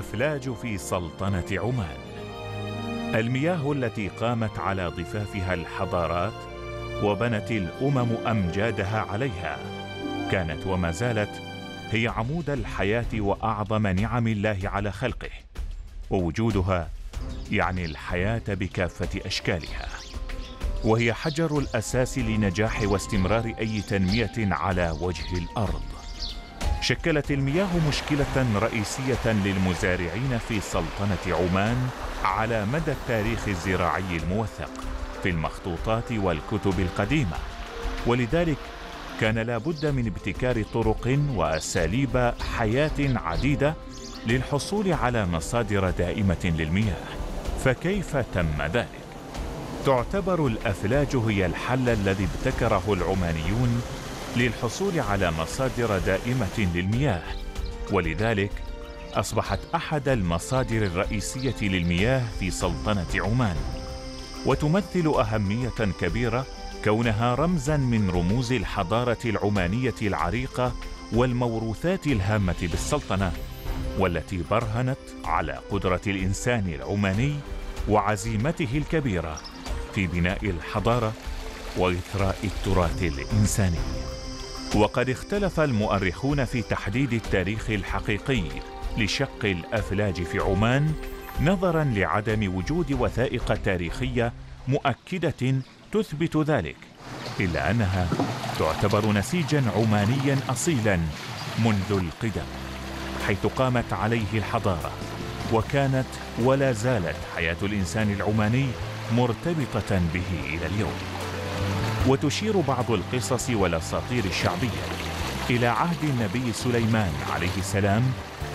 الأفلاج في سلطنة عمان. المياه التي قامت على ضفافها الحضارات وبنت الأمم أمجادها عليها كانت وما زالت هي عمود الحياة وأعظم نعم الله على خلقه ووجودها يعني الحياة بكافة أشكالها. وهي حجر الأساس لنجاح واستمرار أي تنمية على وجه الأرض. شكلت المياه مشكلة رئيسية للمزارعين في سلطنة عمان على مدى التاريخ الزراعي الموثق في المخطوطات والكتب القديمة. ولذلك كان لا بد من ابتكار طرق وأساليب حياة عديدة للحصول على مصادر دائمة للمياه. فكيف تم ذلك؟ تعتبر الأفلاج هي الحل الذي ابتكره العمانيون للحصول على مصادر دائمة للمياه. ولذلك أصبحت أحد المصادر الرئيسية للمياه في سلطنة عمان. وتمثل أهمية كبيرة كونها رمزا من رموز الحضارة العمانية العريقة والموروثات الهامة بالسلطنة والتي برهنت على قدرة الإنسان العماني وعزيمته الكبيرة في بناء الحضارة وإثراء التراث الإنساني. وقد اختلف المؤرخون في تحديد التاريخ الحقيقي لشق الأفلاج في عمان نظرا لعدم وجود وثائق تاريخية مؤكدة تثبت ذلك إلا أنها تعتبر نسيجا عمانيا اصيلا منذ القدم حيث قامت عليه الحضارة وكانت ولا زالت حياة الإنسان العماني مرتبطة به إلى اليوم. وتشير بعض القصص والأساطير الشعبية إلى عهد النبي سليمان عليه السلام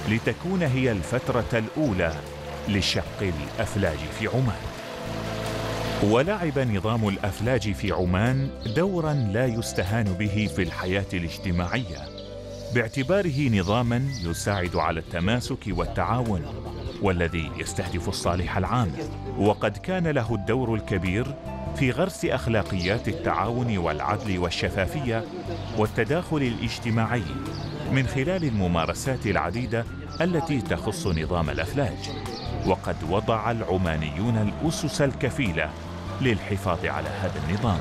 لتكون هي الفترة الأولى لشق الأفلاج في عمان. ولعب نظام الأفلاج في عمان دورا لا يستهان به في الحياة الاجتماعية باعتباره نظاما يساعد على التماسك والتعاون والذي يستهدف الصالح العام. وقد كان له الدور الكبير في غرس أخلاقيات التعاون والعدل والشفافية والتداخل الاجتماعي من خلال الممارسات العديدة التي تخص نظام الأفلاج. وقد وضع العمانيون الأسس الكفيلة للحفاظ على هذا النظام.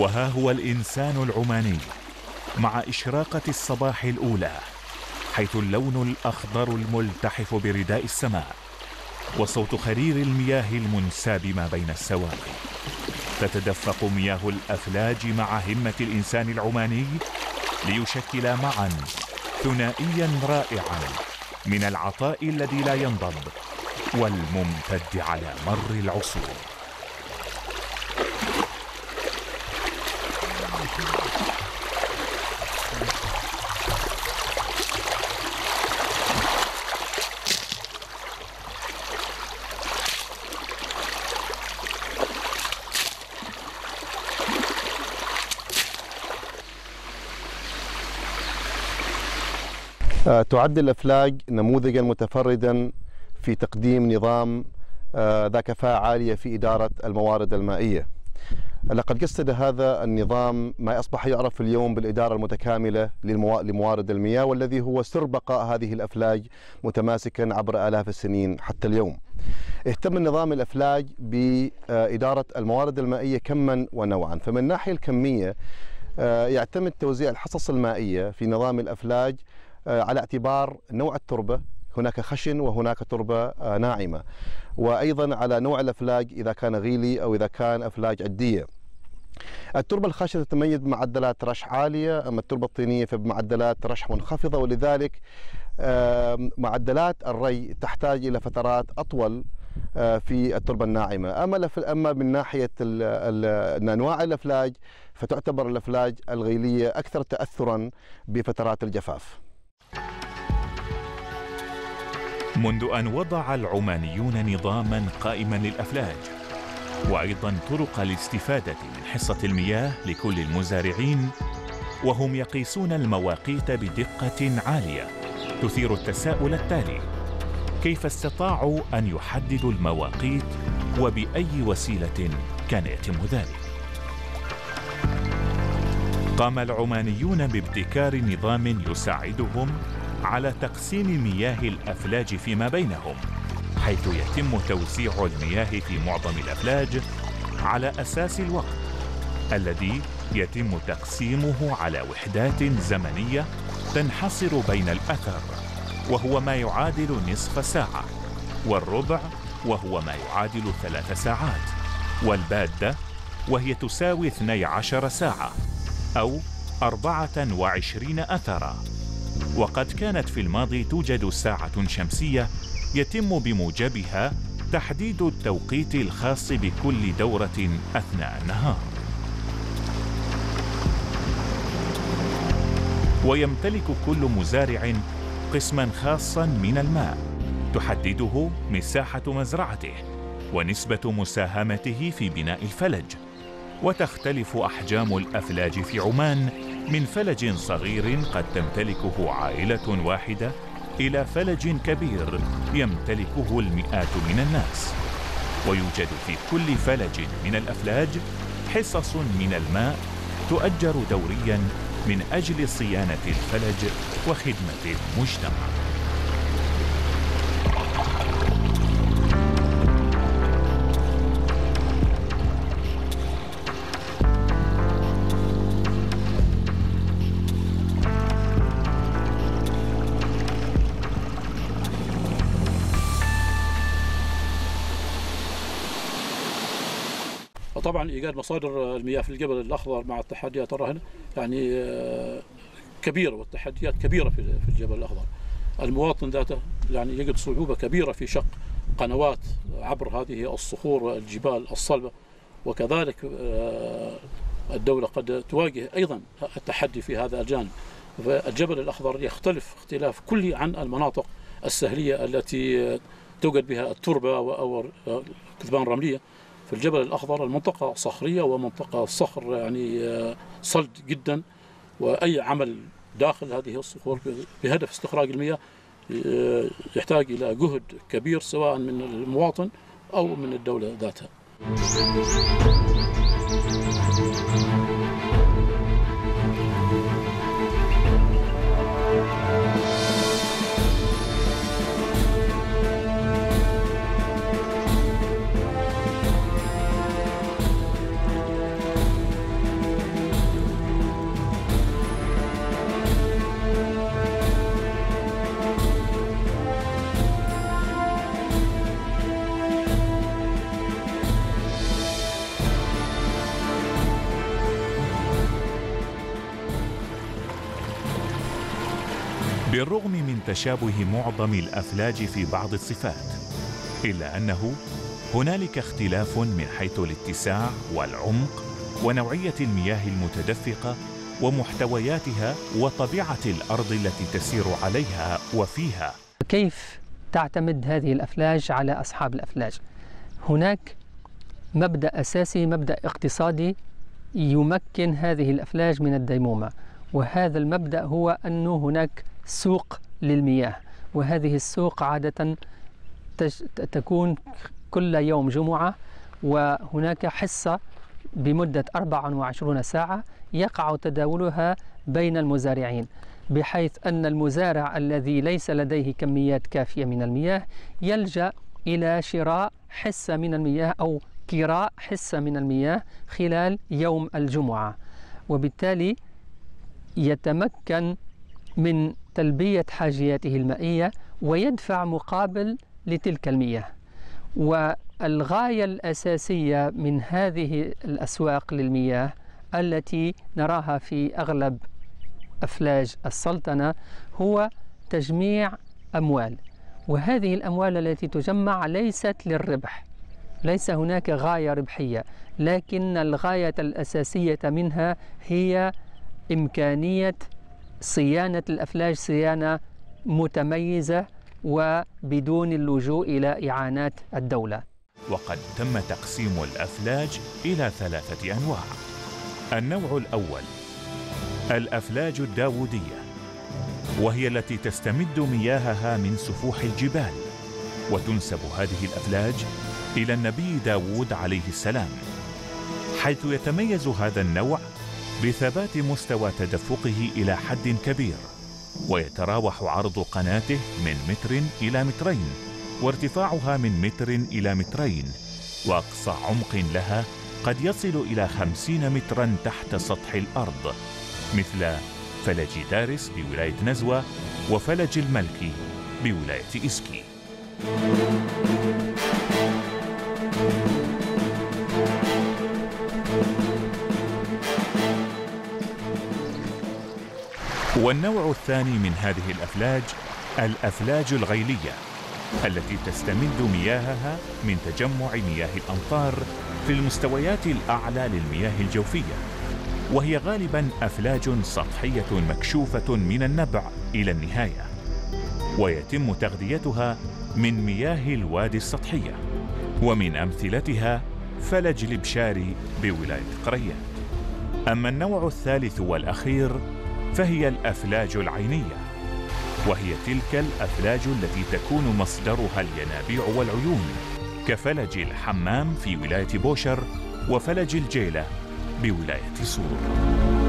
وها هو الإنسان العماني مع إشراقة الصباح الأولى حيث اللون الأخضر الملتحف برداء السماء وصوت خرير المياه المنساب ما بين السواقي تتدفق مياه الأفلاج مع همة الإنسان العماني ليشكل معا ثنائيا رائعا من العطاء الذي لا ينضب والممتد على مر العصور. تعد الأفلاج نموذجا متفردا في تقديم نظام آه، ذا كفاءة عالية في إدارة الموارد المائية. لقد جسد هذا النظام ما أصبح يعرف اليوم بالإدارة المتكاملة لموارد المياه والذي هو سر بقاء هذه الأفلاج متماسكا عبر آلاف السنين حتى اليوم. اهتم النظام الأفلاج بإدارة الموارد المائية كما ونوعا. فمن الناحية الكمية آه، يعتمد توزيع الحصص المائية في نظام الأفلاج آه، على اعتبار نوع التربة هناك خشن وهناك تربة آه، ناعمة. وأيضا على نوع الأفلاج إذا كان غيلي أو إذا كان أفلاج عدية. التربة الخشنة تتميز بمعدلات رش عالية أما التربة الطينية فبمعدلات رش منخفضة ولذلك معدلات الري تحتاج إلى فترات أطول آه، في التربة الناعمة. أما أما من ناحية أنواع الأفلاج فتعتبر الأفلاج الغيلية أكثر تأثرا بفترات الجفاف. منذ أن وضع العمانيون نظاما قائما للأفلاج وأيضا طرق الاستفادة من حصة المياه لكل المزارعين وهم يقيسون المواقيت بدقة عالية تثير التساؤل التالي كيف استطاعوا أن يحددوا المواقيت وبأي وسيلة كان يتم ذلك؟ قام العمانيون بابتكار نظام يساعدهم على تقسيم مياه الأفلاج فيما بينهم حيث يتم توزيع المياه في معظم الأفلاج على أساس الوقت الذي يتم تقسيمه على وحدات زمنية تنحصر بين الأثر وهو ما يعادل نصف ساعة والربع وهو ما يعادل ثلاث ساعات والبادة وهي تساوي 12 ساعة أو 24 أثرا. وقد كانت في الماضي توجد ساعة شمسية يتم بموجبها تحديد التوقيت الخاص بكل دورة أثناء النهار. ويمتلك كل مزارع قسما خاصا من الماء تحدده مساحة مزرعته ونسبة مساهمته في بناء الفلج وتختلف أحجام الأفلاج في عمان من فلج صغير قد تمتلكه عائلة واحدة إلى فلج كبير يمتلكه المئات من الناس. ويوجد في كل فلج من الأفلاج حصص من الماء تؤجر دوريا من أجل صيانة الفلج وخدمة المجتمع. طبعا إيجاد مصادر المياه في الجبل الأخضر مع التحديات الراهنه يعني آه، كبيرة والتحديات كبيرة في الجبل الأخضر. المواطن ذاته يعني يجد صعوبة كبيرة في شق قنوات عبر هذه الصخور والجبال الصلبة وكذلك آه، الدولة قد تواجه أيضا التحدي في هذا الجانب. فالجبل الأخضر يختلف اختلاف كلي عن المناطق السهلية التي توجد بها التربة أو كثبان رملية في الجبل الأخضر المنطقة صخرية ومنطقة صخر يعني آه، صلد جدا. وأي عمل داخل هذه الصخور بهدف استخراج المياه آه، يحتاج إلى جهد كبير سواء من المواطن أو من الدولة ذاتها. بالرغم من تشابه معظم الأفلاج في بعض الصفات إلا أنه هنالك اختلاف من حيث الاتساع والعمق ونوعية المياه المتدفقة ومحتوياتها وطبيعة الأرض التي تسير عليها وفيها. كيف تعتمد هذه الأفلاج على أصحاب الأفلاج؟ هناك مبدأ أساسي مبدأ اقتصادي يمكن هذه الأفلاج من الديمومة وهذا المبدأ هو انه هناك سوق للمياه وهذه السوق عادة تكون كل يوم جمعة وهناك حصة بمدة 24 ساعة يقع تداولها بين المزارعين بحيث أن المزارع الذي ليس لديه كميات كافية من المياه يلجأ إلى شراء حصة من المياه أو كراء حصة من المياه خلال يوم الجمعة وبالتالي يتمكن من تلبية حاجياته المائية ويدفع مقابل لتلك المياه. والغاية الأساسية من هذه الأسواق للمياه التي نراها في أغلب أفلاج السلطنة هو تجميع أموال. وهذه الأموال التي تجمع ليست للربح ليس هناك غاية ربحية لكن الغاية الأساسية منها هي إمكانية صيانة الأفلاج صيانة متميزة وبدون اللجوء إلى إعانات الدولة. وقد تم تقسيم الأفلاج إلى ثلاثة أنواع. النوع الأول الأفلاج الداودية وهي التي تستمد مياهها من سفوح الجبال وتنسب هذه الأفلاج إلى النبي داود عليه السلام. حيث يتميز هذا النوع بثبات مستوى تدفقه إلى حد كبير ويتراوح عرض قناته من متر إلى مترين وارتفاعها من متر إلى مترين وأقصى عمق لها قد يصل إلى خمسين مترا تحت سطح الأرض مثل فلج دارس بولاية نزوة وفلج الملكي بولاية إسكي. والنوع الثاني من هذه الأفلاج الأفلاج الغيلية التي تستمد مياهها من تجمع مياه الأمطار في المستويات الأعلى للمياه الجوفية. وهي غالبا أفلاج سطحية مكشوفة من النبع إلى النهاية. ويتم تغذيتها من مياه الوادي السطحية. ومن أمثلتها فلج البشاري بولاية قريات أما النوع الثالث والأخير فهي الأفلاج العينية. وهي تلك الأفلاج التي تكون مصدرها الينابيع والعيون كفلج الحمام في ولاية بوشر وفلج الجيلة بولاية سور.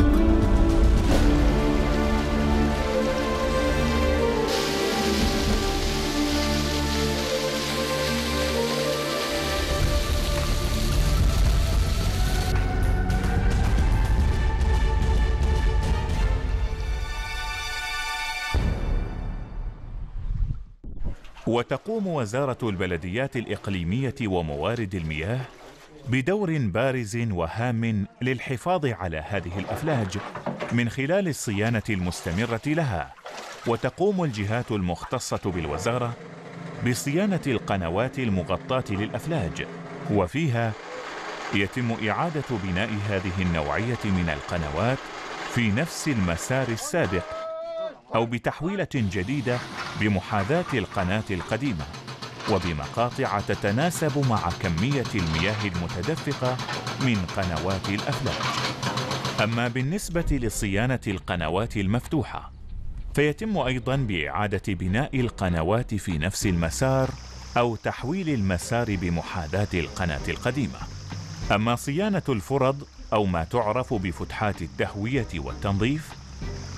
وتقوم وزارة البلديات الإقليمية وموارد المياه بدور بارز وهام للحفاظ على هذه الأفلاج من خلال الصيانة المستمرة لها. وتقوم الجهات المختصة بالوزارة بصيانة القنوات المغطاة للأفلاج. وفيها يتم إعادة بناء هذه النوعية من القنوات في نفس المسار السابق أو بتحويلة جديدة بمحاذاة القناة القديمة وبمقاطع تتناسب مع كمية المياه المتدفقة من قنوات الأفلاج أما بالنسبة لصيانة القنوات المفتوحة فيتم أيضا بإعادة بناء القنوات في نفس المسار أو تحويل المسار بمحاذاة القناة القديمة. أما صيانة الفرض أو ما تعرف بفتحات التهوية والتنظيف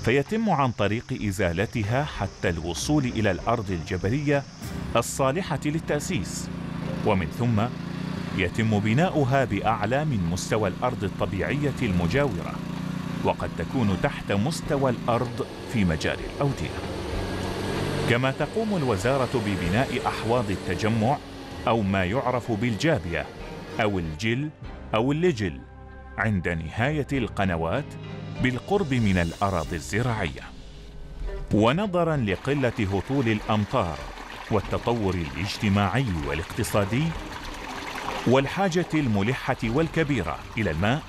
فيتم عن طريق إزالتها حتى الوصول إلى الأرض الجبلية الصالحة للتأسيس. ومن ثم يتم بناؤها بأعلى من مستوى الأرض الطبيعية المجاورة وقد تكون تحت مستوى الأرض في مجال الأودية كما تقوم الوزارة ببناء أحواض التجمع أو ما يعرف بالجابية أو الجل أو اللجل عند نهاية القنوات بالقرب من الأراضي الزراعية. ونظرا لقلة هطول الأمطار والتطور الاجتماعي والاقتصادي والحاجة الملحة والكبيرة إلى الماء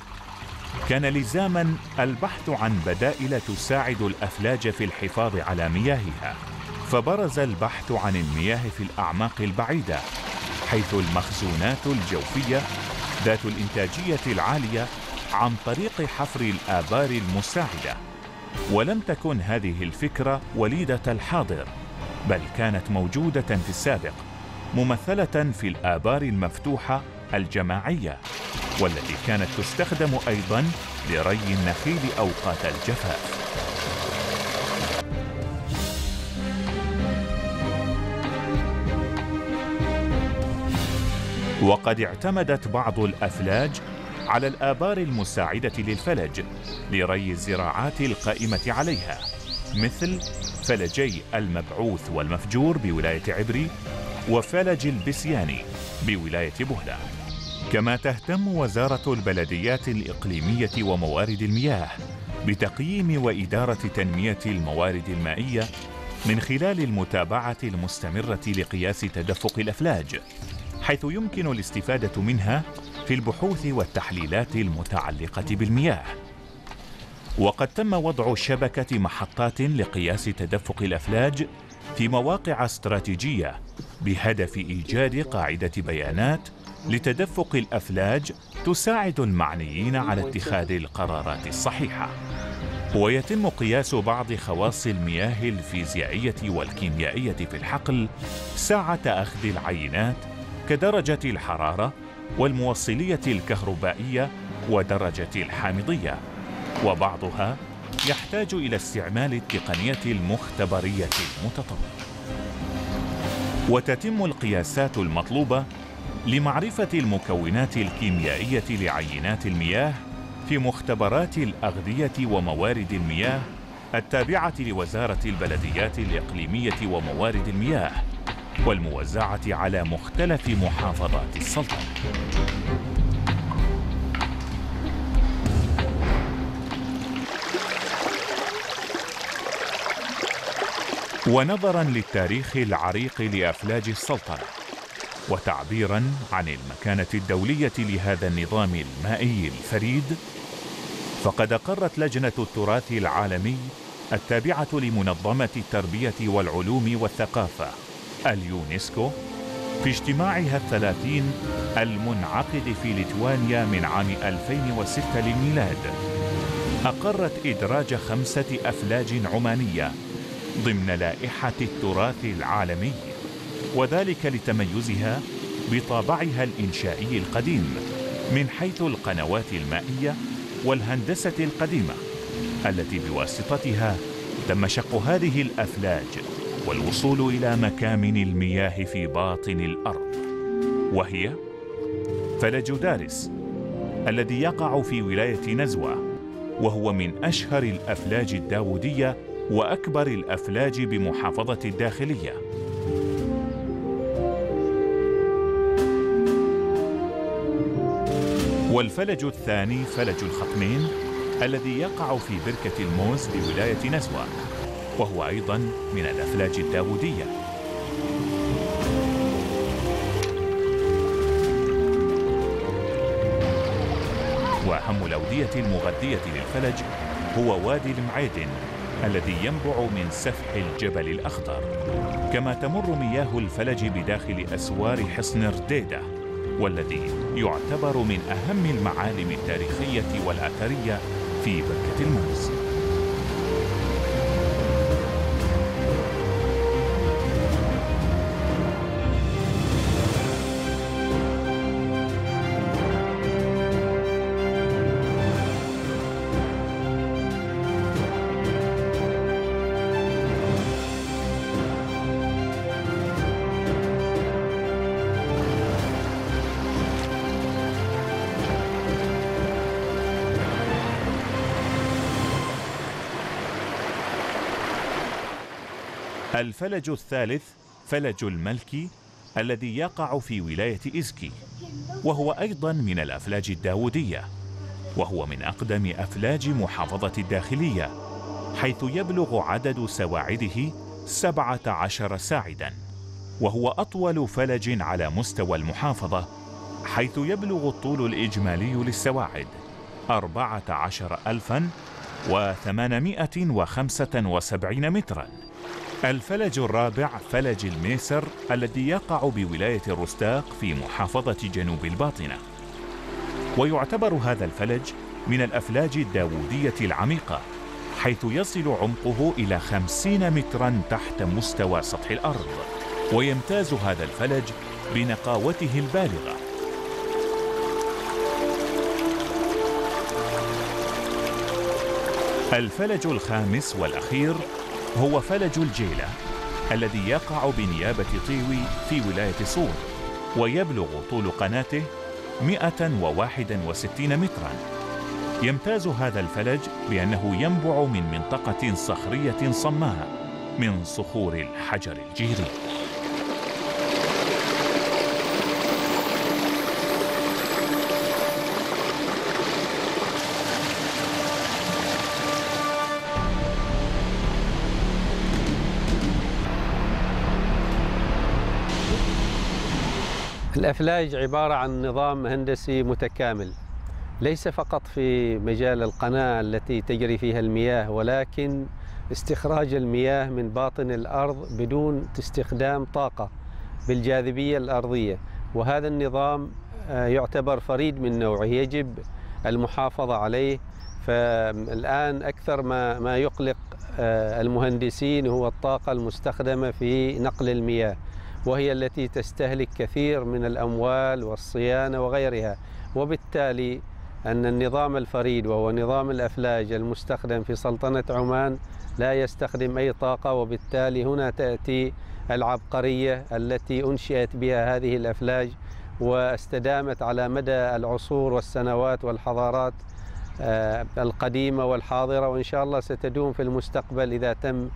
كان لزاما البحث عن بدائل تساعد الأفلاج في الحفاظ على مياهها. فبرز البحث عن المياه في الأعماق البعيدة حيث المخزونات الجوفية ذات الإنتاجية العالية عن طريق حفر الآبار المساعدة. ولم تكن هذه الفكرة وليدة الحاضر بل كانت موجودة في السابق ممثلة في الآبار المفتوحة الجماعية والتي كانت تستخدم أيضا لري النخيل أوقات الجفاف. وقد اعتمدت بعض الأفلاج على الآبار المساعدة للفلج لري الزراعات القائمة عليها مثل فلجي المبعوث والمفجور بولاية عبري وفلج البسياني بولاية بهلة. كما تهتم وزارة البلديات الإقليمية وموارد المياه بتقييم وإدارة تنمية الموارد المائية من خلال المتابعة المستمرة لقياس تدفق الأفلاج حيث يمكن الاستفادة منها في البحوث والتحليلات المتعلقة بالمياه. وقد تم وضع شبكة محطات لقياس تدفق الأفلاج في مواقع استراتيجية بهدف إيجاد قاعدة بيانات لتدفق الأفلاج تساعد المعنيين على اتخاذ القرارات الصحيحة. ويتم قياس بعض خواص المياه الفيزيائية والكيميائية في الحقل ساعة أخذ العينات كدرجة الحرارة والموصلية الكهربائية ودرجة الحامضية. وبعضها يحتاج إلى استعمال التقنية المختبرية المتطورة. وتتم القياسات المطلوبة لمعرفة المكونات الكيميائية لعينات المياه في مختبرات الأغذية وموارد المياه التابعة لوزارة البلديات الإقليمية وموارد المياه. والموزعة على مختلف محافظات السلطنة ونظرا للتاريخ العريق لأفلاج السلطنة وتعبيرا عن المكانة الدولية لهذا النظام المائي الفريد فقد اقرت لجنة التراث العالمي التابعة لمنظمة التربية والعلوم والثقافة اليونسكو في اجتماعها الثلاثين المنعقد في ليتوانيا من عام 2006 للميلاد. أقرت إدراج خمسة أفلاج عمانية ضمن لائحة التراث العالمي وذلك لتميزها بطابعها الإنشائي القديم من حيث القنوات المائية والهندسة القديمة التي بواسطتها تم شق هذه الأفلاج. والوصول إلى مكامن المياه في باطن الأرض. وهي فلج دارس الذي يقع في ولاية نزوة وهو من أشهر الأفلاج الداودية وأكبر الأفلاج بمحافظة الداخلية. والفلج الثاني فلج الخطمين الذي يقع في بركة الموز بولاية نزوة. وهو أيضا من الأفلاج الداودية وأهم الأودية المغذية للفلج هو وادي المعيدن الذي ينبع من سفح الجبل الأخضر. كما تمر مياه الفلج بداخل أسوار حصن رديدة والذي يعتبر من أهم المعالم التاريخية والأثرية في بركة الموز. الفلج الثالث فلج الملكي الذي يقع في ولاية إزكي وهو أيضا من الأفلاج الداودية وهو من أقدم أفلاج محافظة الداخلية حيث يبلغ عدد سواعده سبعة عشر ساعدا وهو أطول فلج على مستوى المحافظة حيث يبلغ الطول الإجمالي للسواعد أربعة عشر ألفا وثمانمائة وخمسة وسبعين متراً. الفلج الرابع فلج الميسر الذي يقع بولاية الرستاق في محافظة جنوب الباطنة. ويعتبر هذا الفلج من الأفلاج الداوودية العميقة حيث يصل عمقه إلى خمسين مترا تحت مستوى سطح الأرض. ويمتاز هذا الفلج بنقاوته البالغة. الفلج الخامس والأخير هو فلج الجيلة الذي يقع بنيابة طيوي في ولاية صور ويبلغ طول قناته 161 مترا. يمتاز هذا الفلج بأنه ينبع من منطقة صخرية صماء من صخور الحجر الجيري. الأفلاج عبارة عن نظام هندسي متكامل ليس فقط في مجال القناة التي تجري فيها المياه ولكن استخراج المياه من باطن الأرض بدون استخدام طاقة بالجاذبية الأرضية. وهذا النظام آه، يعتبر فريد من نوعه يجب المحافظة عليه. فالآن أكثر ما ما يقلق آه، المهندسين هو الطاقة المستخدمة في نقل المياه. وهي التي تستهلك كثير من الأموال والصيانة وغيرها. وبالتالي أن النظام الفريد وهو نظام الأفلاج المستخدم في سلطنة عمان لا يستخدم أي طاقة وبالتالي هنا تأتي العبقرية التي أنشئت بها هذه الأفلاج واستدامت على مدى العصور والسنوات والحضارات آه، القديمة والحاضرة وإن شاء الله ستدوم في المستقبل إذا تم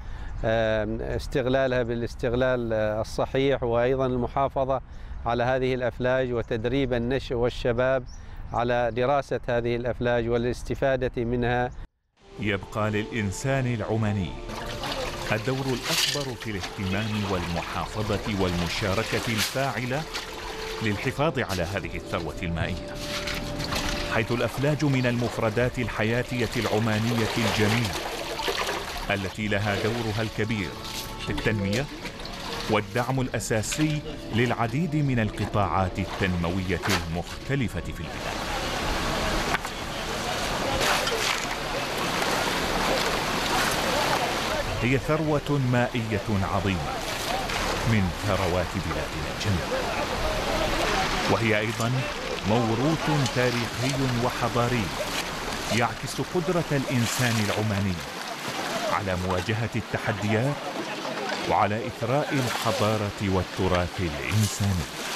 استغلالها بالاستغلال الصحيح وأيضا المحافظة على هذه الأفلاج وتدريب النشء والشباب على دراسة هذه الأفلاج والاستفادة منها. يبقى للإنسان العماني الدور الأكبر في الاهتمام والمحافظة والمشاركة الفاعلة للحفاظ على هذه الثروة المائية حيث الأفلاج من المفردات الحياتية العمانية الجميلة. التي لها دورها الكبير في التنمية والدعم الأساسي للعديد من القطاعات التنموية المختلفة في البلاد. هي ثروة مائية عظيمة من ثروات بلادنا الجميلة وهي أيضا موروث تاريخي وحضاري يعكس قدرة الإنسان العماني على مواجهة التحديات وعلى إثراء الحضارة والتراث الإنساني.